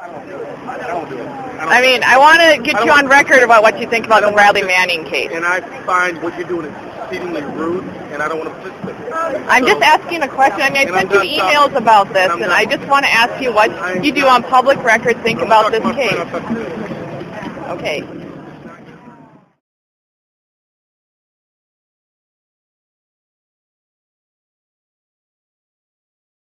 I mean, I want to get you on record about what you think about the Bradley Manning case. And I find what you're doing is exceedingly rude, and I don't want to participate. I'm So- just asking a question. I mean, I sent you emails talking. about this, And I and. I just want to ask you what you do on public record think about this case. Okay.